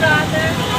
rather